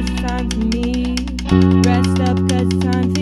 cause time for me. Rest up cause